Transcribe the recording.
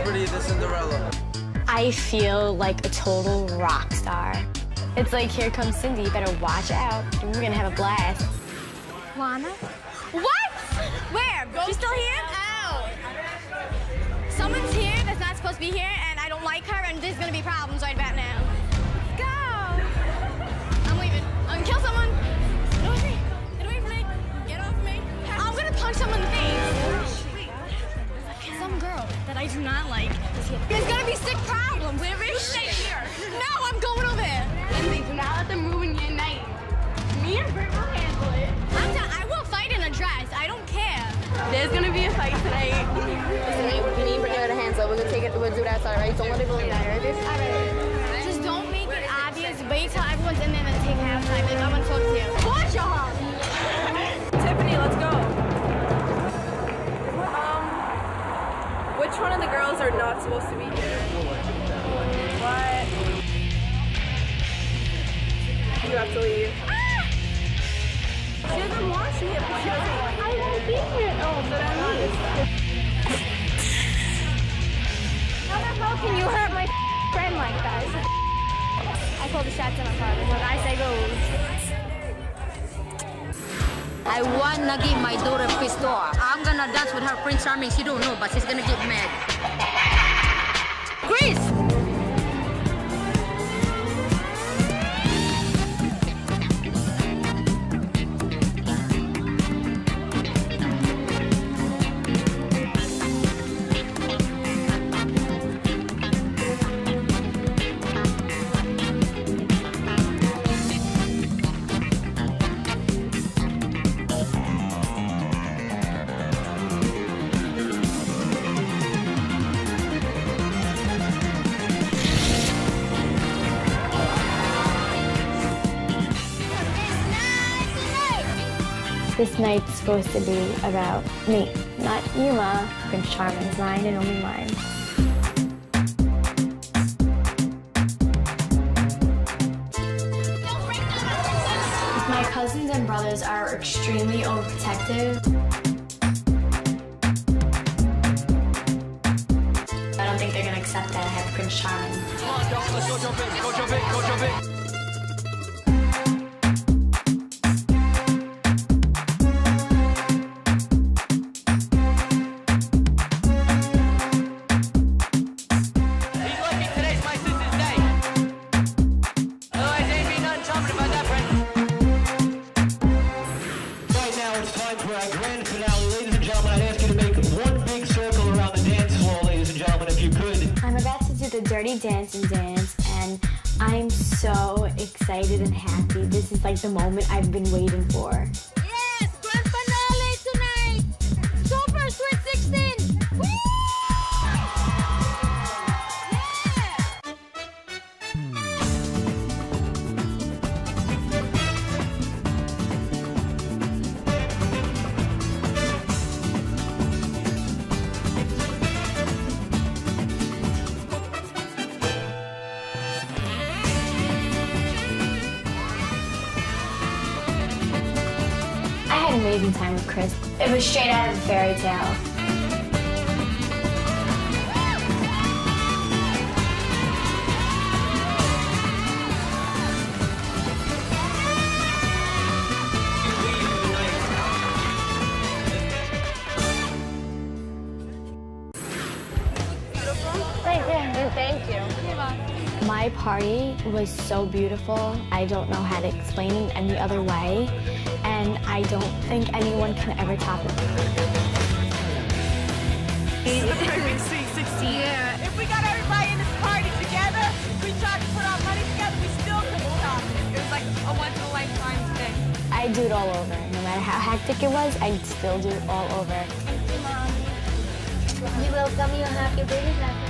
celebrity the Cinderella? I feel like a total rock star. It's like, here comes Cindy, you better watch out. We're gonna have a blast. Lana? What? Where? She's still here? Ow. Someone's here that's not supposed to be here, I do not like. There's gonna be sick problems. Where is she? Stay here. No, I'm going over there. Lindsay, do not let them ruin your night. Me and Britt will handle it. I'm done. I will fight in a dress. I don't care. There's gonna be a fight tonight. Listen, me, me and Brittany are the hands up. We're gonna take it. We're gonna do that outside, right? Don't let it go in there. Of the girls are not supposed to be here? What? You have to leave. She doesn't want to. She doesn't. I won't be here. Oh, so that means. How the hell can you hurt my friend like that? I call the shots in my car. When I say goes. I wanna give my daughter a pistol. I'm gonna dance with her Prince Charming. She don't know, but she's gonna get mad. Chris! This night's supposed to be about me, not Yuma, Prince Charming's mine and only mine. My cousins and brothers are extremely overprotective. I don't think they're gonna accept that I have Prince Charming. Come on. Let's go jump in. Go jump in. Go jump in. Our grand finale. Ladies and gentlemen, I'd ask you to make one big circle around the dance hall, ladies and gentlemen, if you could. I'm about to do the Dirty Dancing dance, and I'm so excited and happy. This is like the moment I've been waiting for. Had an amazing time with Chris. It was straight out of a fairy tale. Thank you. Thank you. My party was so beautiful. I don't know how to explain it any other way. I don't think anyone can ever top it. It's the perfect Sweet 16. Yeah. If we got everybody in this party together, we tried to put our money together, we still couldn't stop it. It was like a once in a lifetime thing. I'd do it all over. No matter how hectic it was, I'd still do it all over. We welcome you. Happy birthday.